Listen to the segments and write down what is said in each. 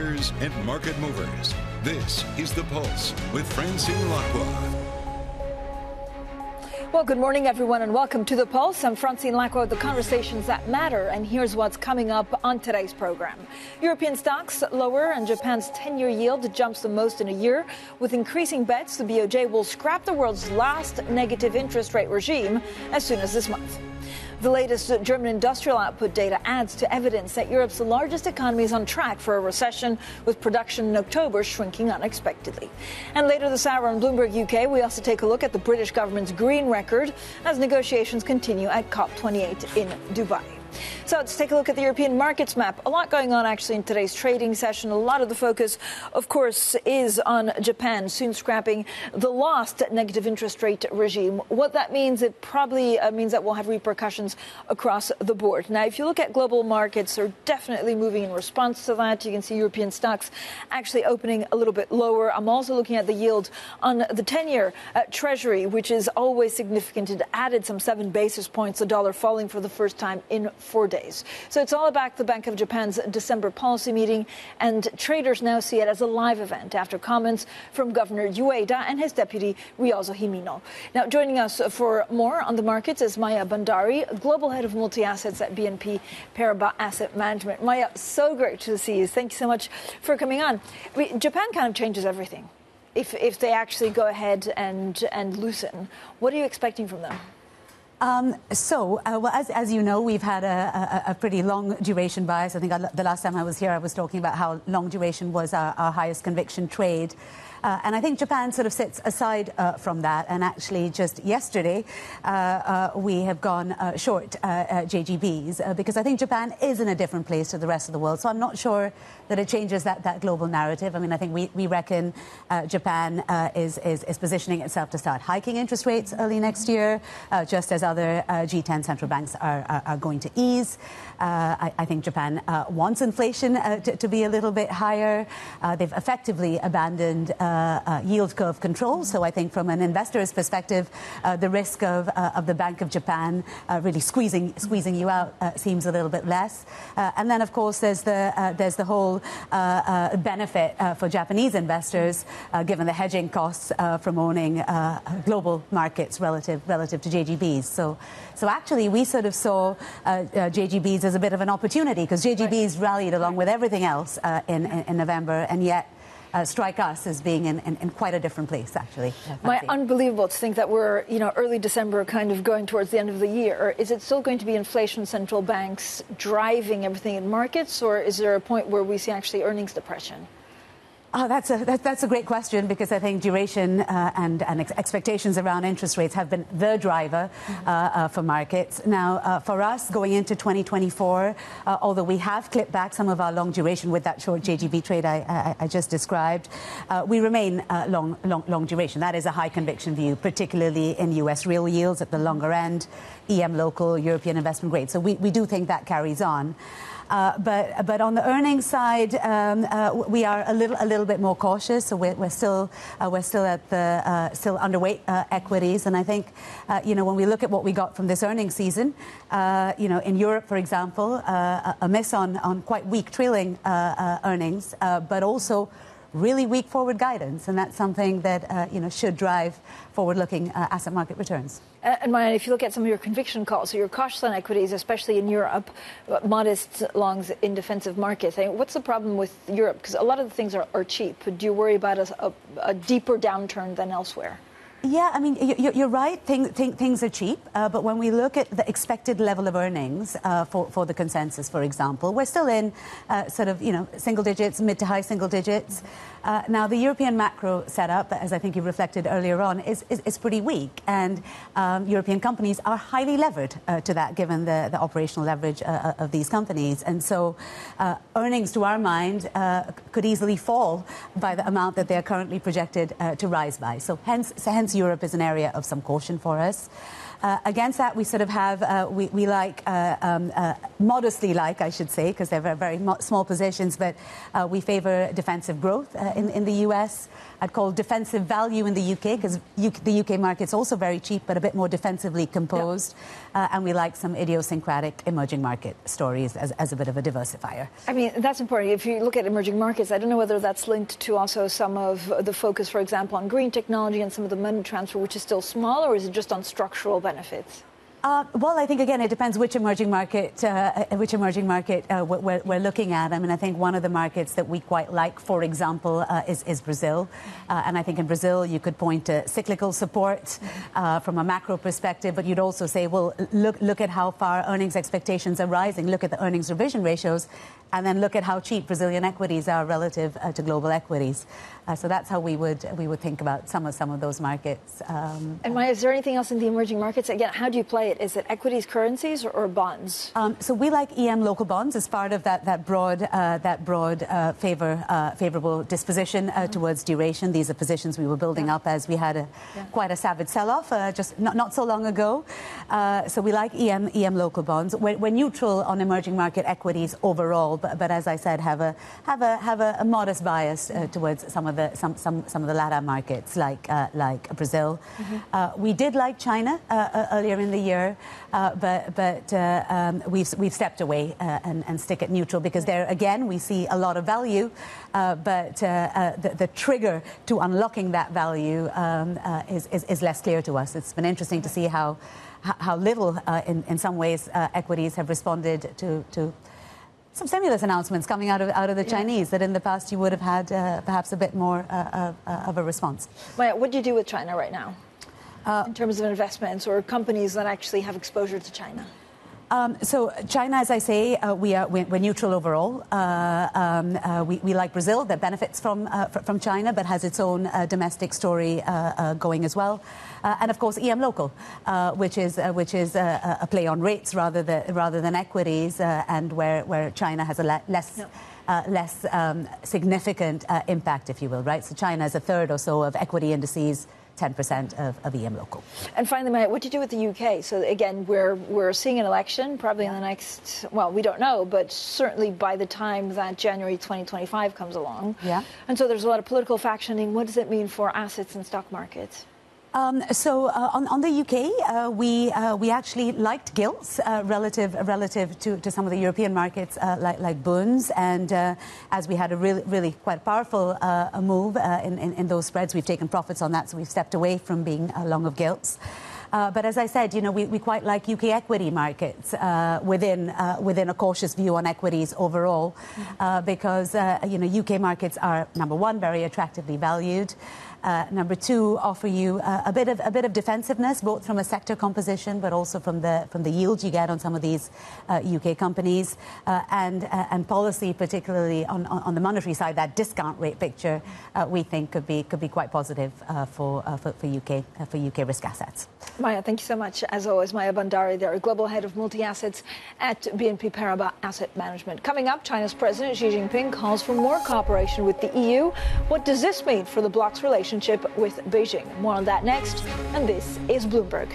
makers and market movers. This is The Pulse with Francine Lacqua. Well, good morning, everyone, and welcome to The Pulse. I'm Francine with the conversations that matter, and here's what's coming up on today's program. European stocks lower, and Japan's 10 year yield jumps the most in a year. With increasing bets, the BOJ will scrap the world's last negative interest rate regime as soon as this month. The latest German industrial output data adds to evidence that Europe's largest economy is on track for a recession, with production in October shrinking unexpectedly. And later this hour on Bloomberg UK, we also take a look at the British government's green record as negotiations continue at COP28 in Dubai. So let's take a look at the European markets map. A lot going on actually in today's trading session. A lot of the focus, of course, is on Japan soon scrapping the last negative interest rate regime. What that means, it probably uh, means that we'll have repercussions across the board. Now, if you look at global markets, they're definitely moving in response to that. You can see European stocks actually opening a little bit lower. I'm also looking at the yield on the 10 year uh, Treasury, which is always significant. It added some seven basis points, the dollar falling for the first time in four days. So it's all about the Bank of Japan's December policy meeting, and traders now see it as a live event after comments from Governor Ueda and his deputy Ryozo Himino. Now, joining us for more on the markets is Maya Bhandari, global head of multi assets at BNP Paribas Asset Management. Maya, so great to see you. Thank you so much for coming on. Japan kind of changes everything. If, if they actually go ahead and, and loosen, what are you expecting from them? Um, so, uh, well, as, as, you know, we've had a, a, a, pretty long duration bias. I think the last time I was here, I was talking about how long duration was our, our highest conviction trade. Uh, and I think Japan sort of sits aside uh, from that. And actually, just yesterday, uh, uh we have gone uh, short uh, JGBs because I think Japan is in a different place to the rest of the world. So I'm not sure that it changes that, that global narrative. I mean, I think we, we reckon Japan is, is, is, positioning itself to start hiking interest rates early next year, just as other G10 central banks are, are, are going to ease. I, I, think Japan wants inflation to, to, be a little bit higher. they've effectively abandoned uh, Uh, uh, yield curve control. So I think from an investor's perspective, uh, the risk of, uh, of the Bank of Japan uh, really squeezing squeezing you out seems a little bit less. and then, of course, there's the there's the whole benefit for Japanese investors, given the hedging costs from owning global markets relative relative to JGBs. So, so actually, we sort of saw JGBs as a bit of an opportunity because JGBs rallied along with everything else in, in, in November, and yet uh, strike us as being in, in, in, quite a different place, actually. Maya unbelievable to think that we're, you know, early December, kind of going towards the end of the year. Is it still going to be inflation, central banks driving everything in markets, or is there a point where we see actually earnings depression? Oh, that's, a, that, that's a great question because I think duration uh, and, and ex expectations around interest rates have been the driver mm -hmm. uh, uh, for markets. Now, uh, for us, going into 2024, uh, although we have clipped back some of our long duration with that short JGB trade I, I, I just described, uh, we remain long, long, long duration. That is a high conviction view, particularly in US real yields at the longer end, EM local, European investment grade. So we, we do think that carries on. Uh, but but on the earnings side, um, uh, we are a little a little bit more cautious. So we're, we're still uh, we're still at the still underweight equities, and I think you know when we look at what we got from this earnings season, you know in Europe, for example, a miss on on quite weak trailing earnings, but also really weak forward guidance, and that's something that uh, you know should drive forward-looking uh, asset market returns. Uh, and Maya, if you look at some of your conviction calls, so your cautious on equities, especially in Europe, modest longs in defensive markets. I mean, what's the problem with Europe? Because a lot of the things are, are cheap. Do you worry about a, a, a deeper downturn than elsewhere? Yeah, I mean, you're right. Things are cheap. Uh, but when we look at the expected level of earnings uh, for, the consensus, for example, we're still in uh, sort of, you know, single digits, mid to high single digits. Now, the European macro setup, as I think you reflected earlier on, is, pretty weak. And um, European companies are highly levered to that, given the, operational leverage of these companies. And so earnings, to our mind, could easily fall by the amount that they're currently projected to rise by. So hence Europe is an area of some caution for us. Uh, against that, we sort of have, uh, we, we, like, uh, um, uh, modestly like, I should say, because they're very, very small positions, but uh, we favor defensive growth uh, in, in the US. I'd call defensive value in the UK because the UK market's also very cheap, but a bit more defensively composed. Uh, and we like some idiosyncratic emerging market stories as, as a bit of a diversifier. I mean, that's important. If you look at emerging markets, I don't know whether that's linked to also some of the focus, for example, on green technology and some of the money transfer, which is still small, or is it just on structural benefits? Uh, well, I think again it depends which emerging market, uh, which emerging market uh, we're, we're, looking at. I mean, I think one of the markets that we quite like, for example, uh, is, is, Brazil, uh, and I think in Brazil you could point to cyclical support uh, from a macro perspective, but you'd also say, well, look look at how far earnings expectations are rising. Look at the earnings revision ratios, and then look at how cheap Brazilian equities are relative to global equities. so that's how we would we would think about some of some of those markets. Um, and Maya, is there anything else in the emerging markets? Again, how do you play? It? Is it equities, currencies, or, or bonds? Um, so we like EM local bonds as part of that that broad uh, that broad uh, favor uh, favorable disposition uh, mm-hmm. towards duration. These are positions we were building yeah. up as we had a yeah. quite a savage sell-off uh, just not, not so long ago. Uh, so we like EM EM local bonds. We're, we're, neutral on emerging market equities overall, but, but as I said, have a have a have a, a modest bias towards some of the some some some of the Latin markets like like Brazil. Mm-hmm. we did like China earlier in the year uh, but, but uh, um, we've, we've stepped away uh, and, and, stick at neutral because there, again, we see a lot of value, uh, but uh, uh, the, the, trigger to unlocking that value um, is, is, is, less clear to us. It's been interesting to see how, how little, in, in some ways, equities have responded to, to some stimulus announcements coming out of out of the yeah. Chinese that in the past you would have had uh, perhaps a bit more uh, uh, of a response. Maya, what do you do with China right now? Uh, in terms of investments or companies that actually have exposure to China? Um, so China, as I say, uh, we are we're, neutral overall. Uh, um, uh, we, we, like Brazil that benefits from uh, from China, but has its own uh, domestic story uh, going as well. and of course, EM local, which is which is a play on rates rather than rather than equities, and where where China has a le- less. No. Uh, less um, significant uh, impact, if you will, right? So China is a third or so of equity indices 10% of, of EM local. And finally, Maya, what do you do with the UK? So again, we're, we're seeing an election probably in the next, well, we don't know, but certainly by the time that January 2025 comes along. Yeah. And so there's a lot of political factioning. What does it mean for assets and stock markets? Um, so uh, on, on, the UK, uh, we uh, we actually liked gilts uh, relative relative to, to some of the European markets uh, like like bunds, and uh, as we had a really really quite powerful move in, in, in, those spreads, we've taken profits on that, so we've stepped away from being long of gilts. Uh, but as I said, you know, we, we quite like UK equity markets uh, within uh, within a cautious view on equities overall, because you know UK markets are number one very attractively valued. Uh, number two, offer you uh, a bit of a bit of defensiveness, both from a sector composition, but also from the from the yield you get on some of these uh, UK companies, uh, and uh, and policy, particularly on, on the monetary side, that discount rate picture, we think could be could be quite positive for, for, for UK for UK risk assets. Maya, thank you so much. As always, Maya Bhandari, they're global head of multi assets at BNP Paribas Asset Management. Coming up, China's President Xi Jinping calls for more cooperation with the EU. What does this mean for the bloc's relationship? Relationship with Beijing. More on that next, and this is Bloomberg.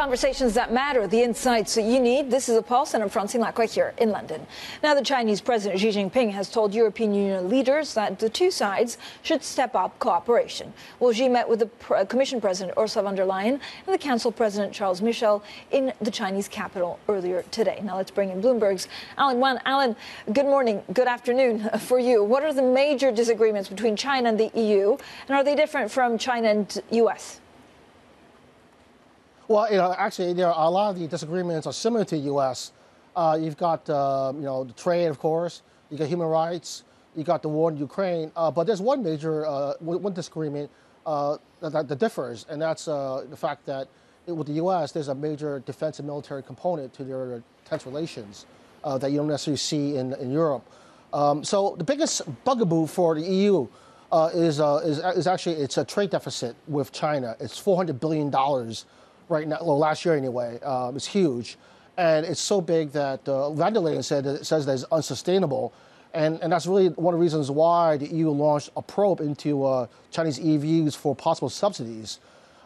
Conversations that matter, the insights that you need. This is a pulse, and I'm Francine Lacqua here in London. Now, the Chinese President Xi Jinping has told European Union leaders that the two sides should step up cooperation. Well, Xi met with the uh, Commission President Ursula von der Leyen and the Council President Charles Michel in the Chinese capital earlier today. Now, let's bring in Bloomberg's Alan Wan. Alan, good morning, good afternoon for you. What are the major disagreements between China and the EU, and are they different from China and U.S.? Well, you know, actually, there are a lot of the disagreements are similar to the U.S. Uh, you've got, uh, you know, the trade, of course. You got human rights. You got the war in Ukraine. Uh, but there's one major uh, one disagreement uh, that, that, differs, and that's uh, the fact that with the U.S. there's a major defense and military component to their tense relations that you don't necessarily see in, in Europe. Um, so the biggest bugaboo for the EU is, is, is actually it's a trade deficit with China. It's 400 billion dollars right now. Well, last year anyway, um, it's huge, and it's so big that uh, von der Leyen said that it says that it's unsustainable. And, and that's really one of the reasons why the EU launched a probe into uh, Chinese EVs for possible subsidies.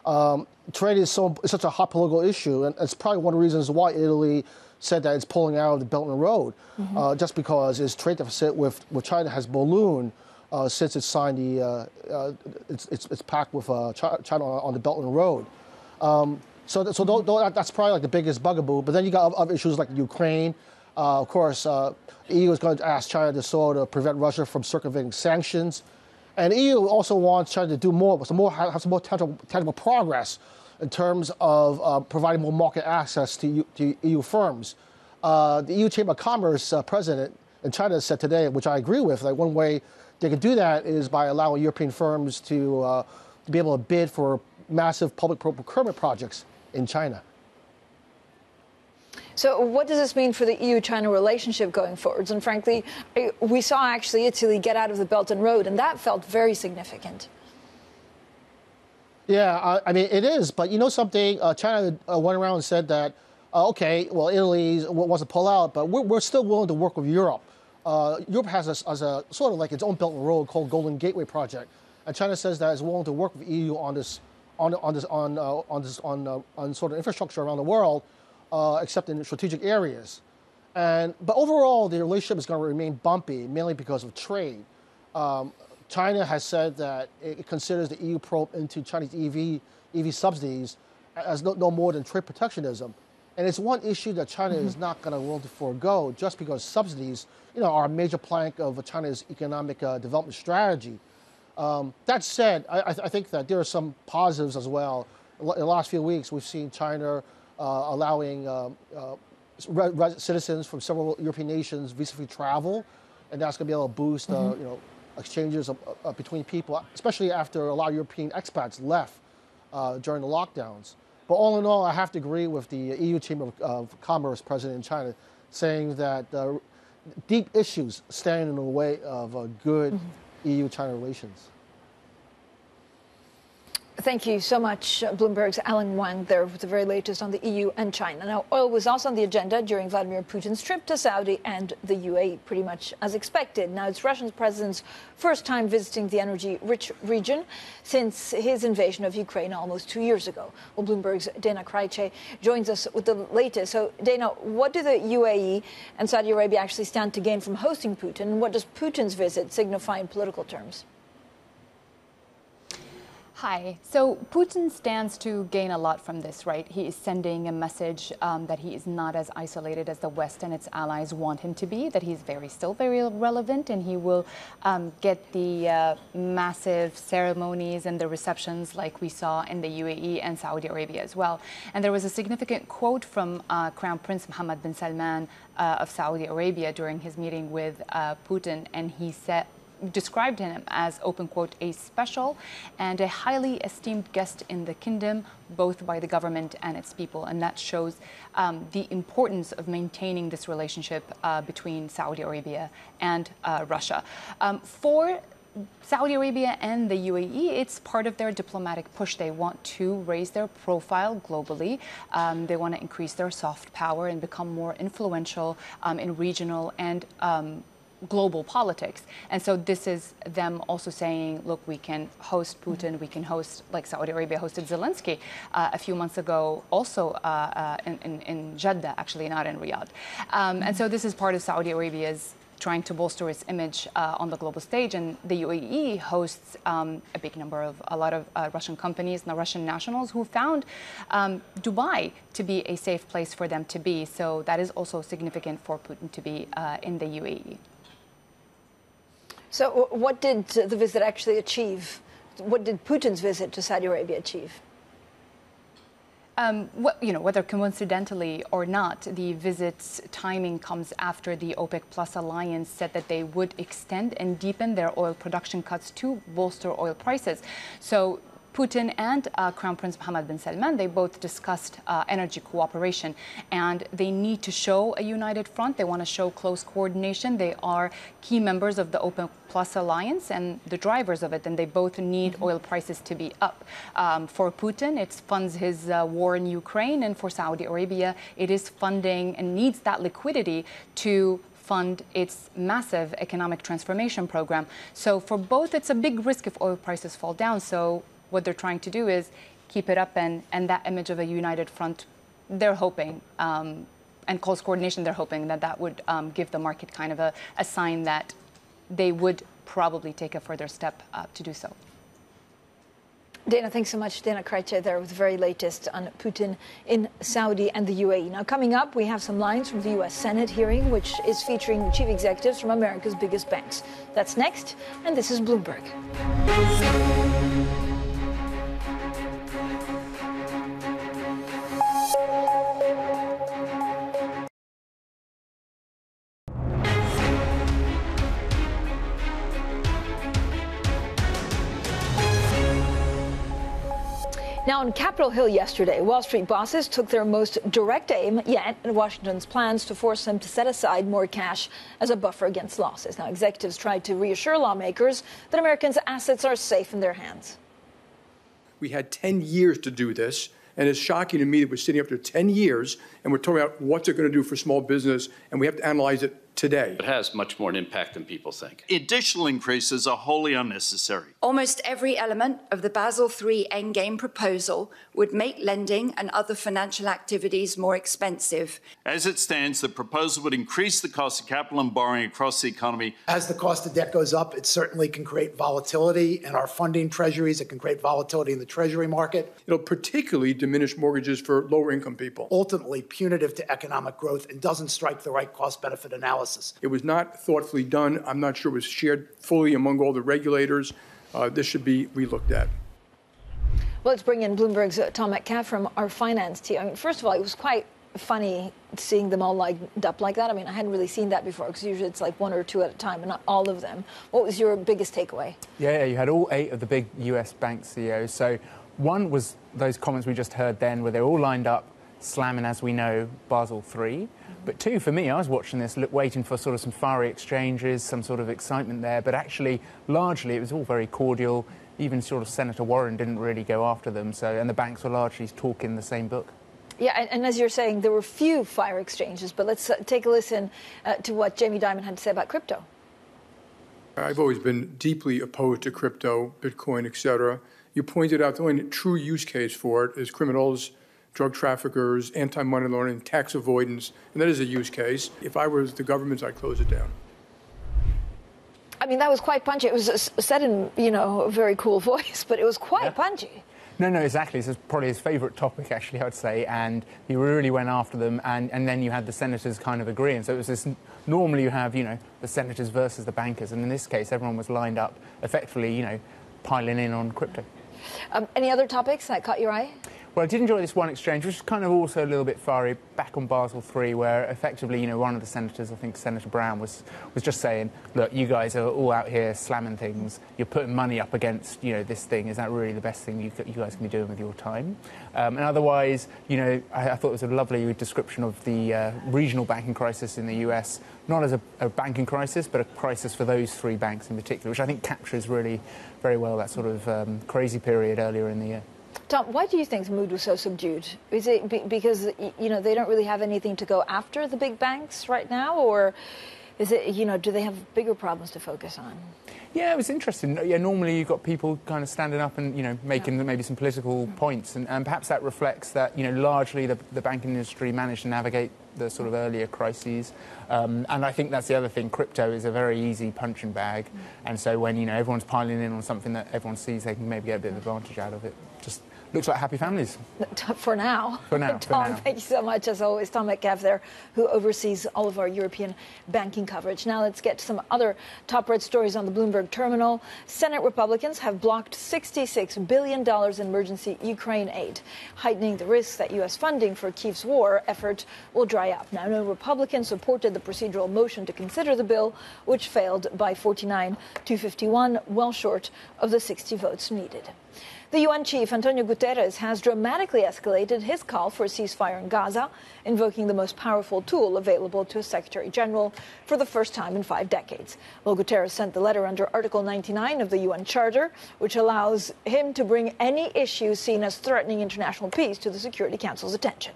Um, trade is so is such a hot political issue, and it's probably one of the reasons why Italy said that it's pulling out of the Belt and Road, mm-hmm. uh, just because its trade deficit with, with China has ballooned uh, since it signed the uh, uh its, its, its, pact with uh, China on the Belt and Road. Um, so, so mm-hmm. that's probably like the biggest bugaboo. But then you got other issues like Ukraine. Uh, of course, uh, EU is going to ask China to sort of prevent Russia from circumventing sanctions. And EU also wants China to do more, some more, have some more tangible, tangible progress in terms of uh, providing more market access to, to EU firms. Uh, the EU Chamber of Commerce uh, president in China said today, which I agree with, that one way they could do that is by allowing European firms to, uh, to be able to bid for massive public procurement projects in China. So, what does this mean for the EU China relationship going forwards? And frankly, we saw actually Italy get out of the Belt and Road, and that felt very significant. Yeah, I, I mean, it is. But you know something? Uh, China uh, went around and said that, uh, okay, well, Italy wants to pull out, but we're, we're still willing to work with Europe. Uh, Europe has a, as a sort of like its own Belt and Road called Golden Gateway Project. And China says that it's willing to work with EU on this, on, on this, on, uh, on this, on, uh, on sort of infrastructure around the world uh, except in strategic areas. And, but overall, the relationship is going to remain bumpy, mainly because of trade. Um, China has said that it considers the EU probe into Chinese EV, EV subsidies as no, no more than trade protectionism. And it's one issue that China mm-hmm. is not going to willing to forego just because subsidies, you know, are a major plank of China's economic uh, development strategy. Um, that said, I, I, think that there are some positives as well. In the last few weeks, we've seen China uh, allowing um, uh, citizens from several European nations visa-free travel, and that's going to be able to boost, uh, mm-hmm. you know, exchanges between people, especially after a lot of European expats left during the lockdowns. But all in all, I have to agree with the EU Chamber of, of Commerce president in China, saying that uh, deep issues stand in the way of a good mm-hmm. EU-China relations. Thank you so much, uh, Bloomberg's Alan Wang, there with the very latest on the EU and China. Now, oil was also on the agenda during Vladimir Putin's trip to Saudi and the UAE, pretty much as expected. Now, it's Russian president's first time visiting the energy rich region since his invasion of Ukraine almost two years ago. Well, Bloomberg's Dana Khraiche joins us with the latest. So, Dana, what do the UAE and Saudi Arabia actually stand to gain from hosting Putin? And what does Putin's visit signify in political terms? Hi. So Putin stands to gain a lot from this, right? He is sending a message um, that he is not as isolated as the West and its allies want him to be, that he's very still very relevant, and he will um, get the uh, massive ceremonies and the receptions like we saw in the UAE and Saudi Arabia as well. And there was a significant quote from uh, Crown Prince Mohammed bin Salman uh, of Saudi Arabia during his meeting with uh, Putin, and he said described him as, open quote, a special and a highly esteemed guest in the kingdom, both by the government and its people. And that shows um, the importance of maintaining this relationship uh, between Saudi Arabia and uh, Russia. Um, for Saudi Arabia and the UAE, it's part of their diplomatic push. They want to raise their profile globally. Um, they want to increase their soft power and become more influential um, in regional and um, global politics. And so this is them also saying, look, we can host Putin, we can host, like Saudi Arabia hosted Zelensky uh, a few months ago, also uh, uh, in, in, in, Jeddah, actually, not in Riyadh. Um, and so this is part of Saudi Arabia's trying to bolster its image uh, on the global stage. And the UAE hosts um, a big number of a lot of uh, Russian companies and Russian nationals who found um, Dubai to be a safe place for them to be. So that is also significant for Putin to be uh, in the UAE. So, what did the visit actually achieve? What did Putin's visit to Saudi Arabia achieve? Um, what, you know, whether coincidentally or not, the visit's timing comes after the OPEC Plus alliance said that they would extend and deepen their oil production cuts to bolster oil prices. So Putin and uh, Crown Prince Mohammed bin Salman, they both discussed uh, energy cooperation, and they need to show a united front. They want to show close coordination. They are key members of the OPEC Plus alliance and the drivers of it, and they both need mm-hmm. oil prices to be up. Um, for Putin, it funds his uh, war in Ukraine, and for Saudi Arabia, it is funding and needs that liquidity to fund its massive economic transformation program. So for both, it's a big risk if oil prices fall down. So what they're trying to do is keep it up and, and that image of a united front, they're hoping, um, and close coordination, they're hoping that that would um, give the market kind of a, a, sign that they would probably take a further step uh, to do so. Dana, thanks so much. Dana Khraiche there with the very latest on Putin in Saudi and the UAE. Now, coming up, we have some lines from the U.S. Senate hearing, which is featuring chief executives from America's biggest banks. That's next, and this is Bloomberg. Now, on Capitol Hill yesterday, Wall Street bosses took their most direct aim yet at Washington's plans to force them to set aside more cash as a buffer against losses. Now, executives tried to reassure lawmakers that Americans' assets are safe in their hands. We had 10 years to do this. And it's shocking to me that we're sitting after 10 years and we're talking about what's it going to do for small business, and we have to analyze it today. It has much more an impact than people think. Additional increases are wholly unnecessary. Almost every element of the Basel III endgame proposal would make lending and other financial activities more expensive. As it stands, the proposal would increase the cost of capital and borrowing across the economy. As the cost of debt goes up, it certainly can create volatility in our funding treasuries. It can create volatility in the treasury market. It'll particularly diminish mortgages for lower income people. Ultimately, punitive to economic growth and doesn't strike the right cost benefit analysis analysis. It was not thoughtfully done. I'm not sure it was shared fully among all the regulators. Uh, this should be relooked at. Well, let's bring in Bloomberg's uh, Tom Metcalf from our finance team. I mean, first of all, it was quite funny seeing them all lined up like that. I mean, I hadn't really seen that before because usually it's like one or two at a time, and not all of them. What was your biggest takeaway? Yeah, you had all eight of the big U.S. bank CEOs. So one was those comments we just heard then, where they're all lined up, slamming, as we know, Basel III. But two, for me, I was watching this, look, waiting for sort of some fiery exchanges, some sort of excitement there. But actually, largely, it was all very cordial. Even sort of Senator Warren didn't really go after them. So, and the banks were largely talking the same book. Yeah, and, and, as you're saying, there were few fire exchanges. But let's uh, take a listen uh, to what Jamie Dimon had to say about crypto. I've always been deeply opposed to crypto, Bitcoin, etc. You pointed out the only true use case for it is criminals drug traffickers, anti-money laundering, tax avoidance, and that is a use case. If I was the government, I'd close it down. I mean, that was quite punchy. It was said in, you know, a very cool voice, but it was quite yeah. punchy. No, no, exactly. This is probably his favourite topic, actually, I'd say. And he really went after them. And, and then you had the senators kind of agreeing. So it was this normally you have, you know, the senators versus the bankers. And in this case, everyone was lined up, effectively, you know, piling in on crypto. Um, any other topics that caught your eye? Well, I did enjoy this one exchange, which is kind of also a little bit fiery, back on Basel III, where effectively, you know, one of the senators, I think Senator Brown, was, was just saying, look, you guys are all out here slamming things. You're putting money up against, you know, this thing. Is that really the best thing you, you guys can be doing with your time? Um, and otherwise, you know, I, I, thought it was a lovely description of the uh, regional banking crisis in the US, not as a, a banking crisis, but a crisis for those three banks in particular, which I think captures really very well that sort of um, crazy period earlier in the year. Tom, why do you think the mood was so subdued? Is it be- because you know they don't really have anything to go after the big banks right now, or is it you know do they have bigger problems to focus on? Yeah, it was interesting. Yeah, normally you've got people kind of standing up and you know making yeah. maybe some political points, and, and, perhaps that reflects that you know largely the, the banking industry managed to navigate the sort of earlier crises. Um, and I think that's the other thing. Crypto is a very easy punching bag, mm. and so when you know everyone's piling in on something that everyone sees, they can maybe get a bit of advantage out of it. Just looks like happy families. For now. For now. Tom, for now. thank you so much, as always. Tom Metcalf there, who oversees all of our European banking coverage. Now let's get to some other top red stories on the Bloomberg terminal. Senate Republicans have blocked $66 billion in emergency Ukraine aid, heightening the risk that U.S. funding for Kiev's war effort will dry up. Now, no Republicans supported the procedural motion to consider the bill, which failed by 49 to 51, well short of the 60 votes needed. The UN chief, Antonio Guterres, has dramatically escalated his call for a ceasefire in Gaza, invoking the most powerful tool available to a secretary general for the first time in five decades. Well, Guterres sent the letter under Article 99 of the UN Charter, which allows him to bring any issue seen as threatening international peace to the Security Council's attention.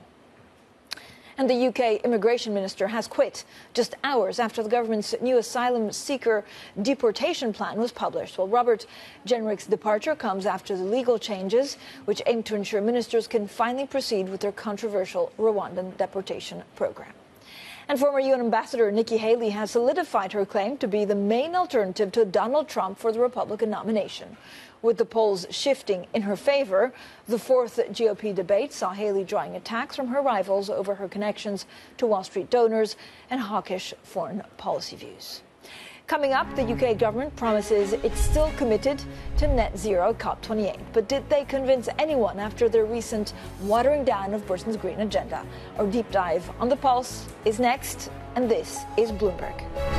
And the UK immigration minister has quit just hours after the government's new asylum seeker deportation plan was published. Well, Robert Jenrick's departure comes after the legal changes, which aim to ensure ministers can finally proceed with their controversial Rwandan deportation program. And former UN Ambassador Nikki Haley has solidified her claim to be the main alternative to Donald Trump for the Republican nomination. With the polls shifting in her favor, the fourth GOP debate saw Haley drawing attacks from her rivals over her connections to Wall Street donors and hawkish foreign policy views. Coming up, the UK government promises it's still committed to net zero COP28. But did they convince anyone after their recent watering down of Britain's green agenda? Our deep dive on the pulse is next, and this is Bloomberg.